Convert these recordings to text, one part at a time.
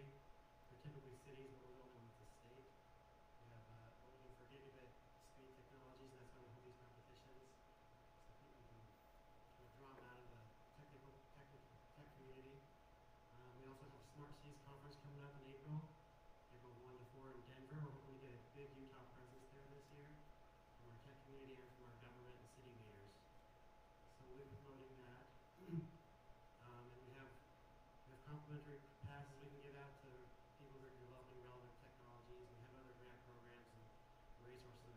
county. They're typically cities, but we're building with the state. We have uh, we're for gigabit speed technologies, and that's how we hold these competitions. So I think we can kind of draw them out of the technical, technical tech community. Um, we also have Smart Cities Conference coming up in April. classes we can give out to people who are developing relevant technologies. We have other grant programs and resources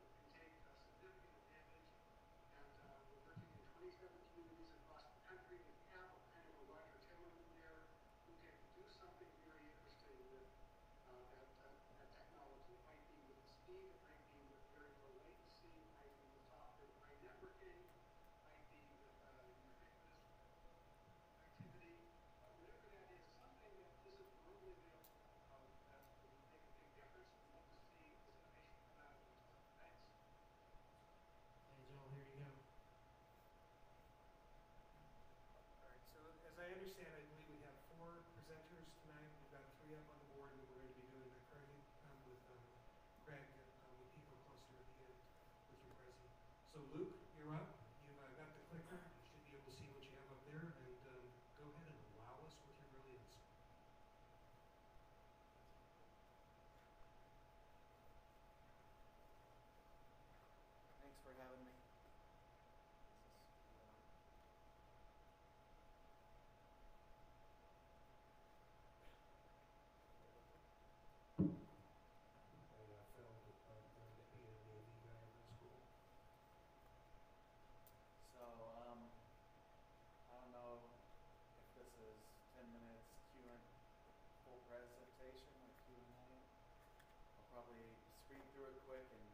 and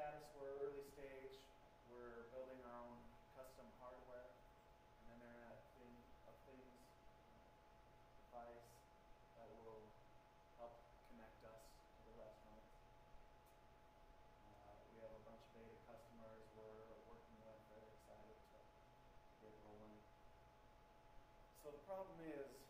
status, we're early stage. We're building our own custom hardware and then Internet thing, of Things device that will help connect us to the restaurants. Uh, we have a bunch of beta customers we're working with, very excited to get rolling. So the problem is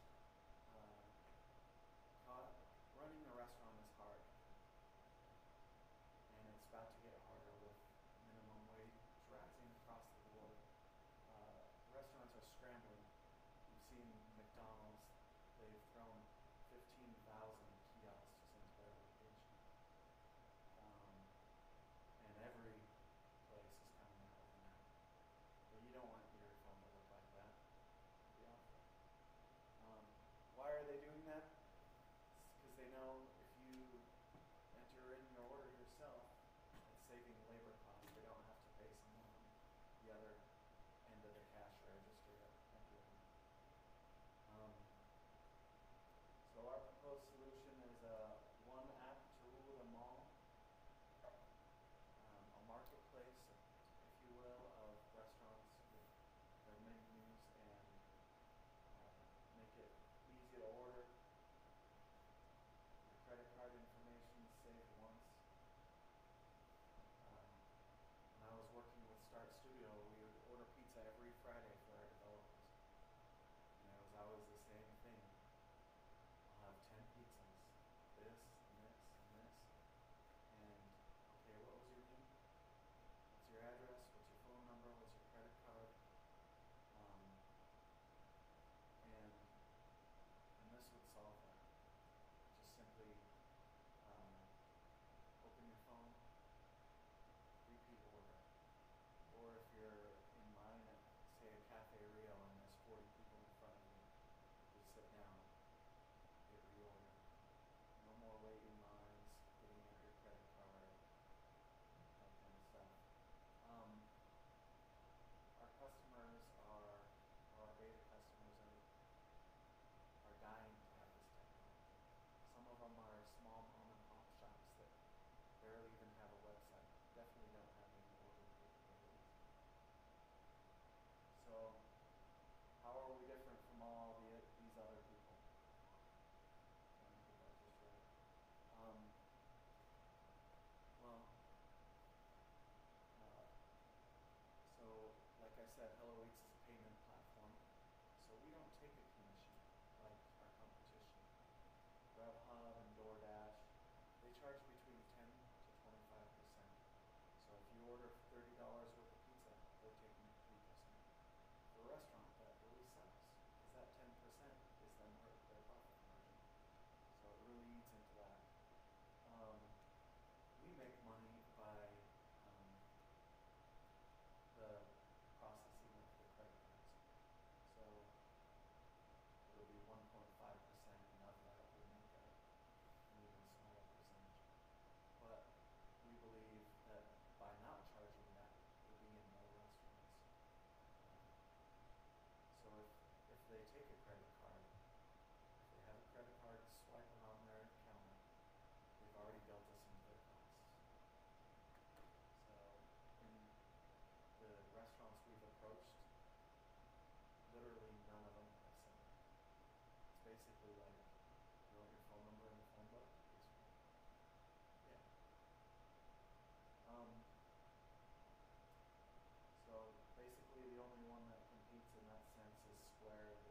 where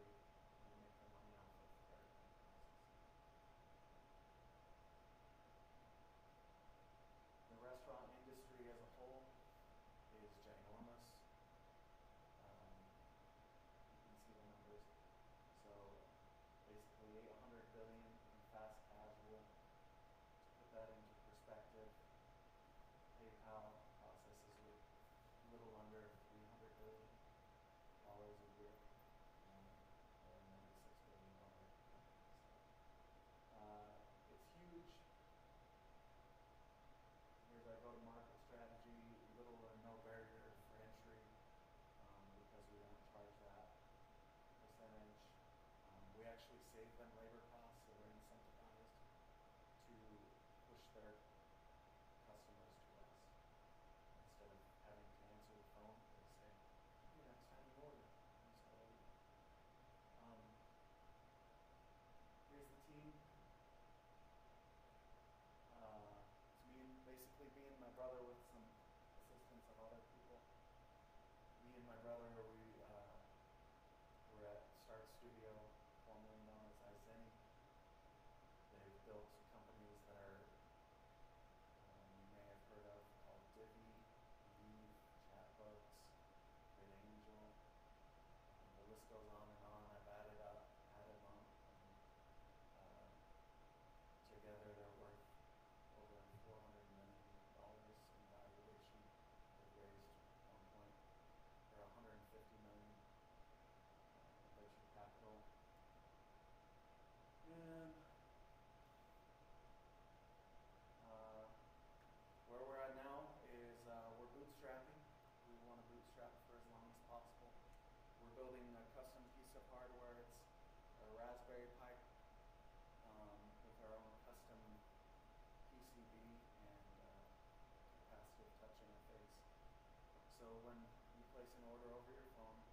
So when you place an order over your phone,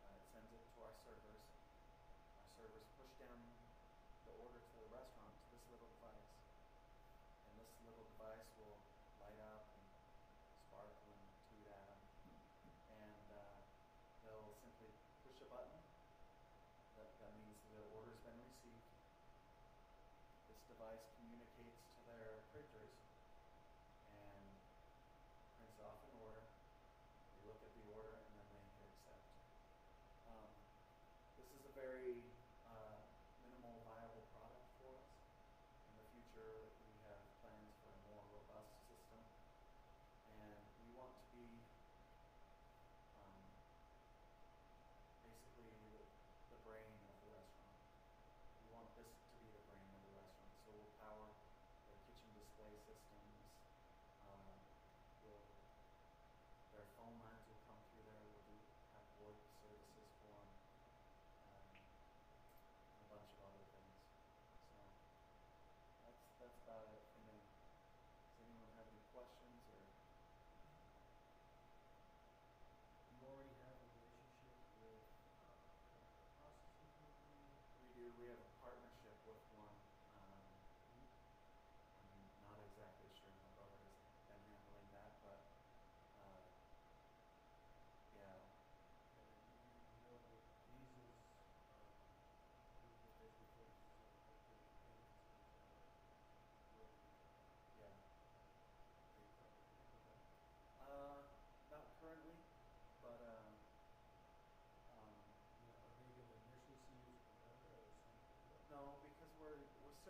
uh, it sends it to our servers. Our servers push down the order to the restaurant to this little device. And this little device will light up and sparkle and tweet at them. And uh, they'll simply push a button. That, that means the order's been received. This device communicates to their printers very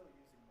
still using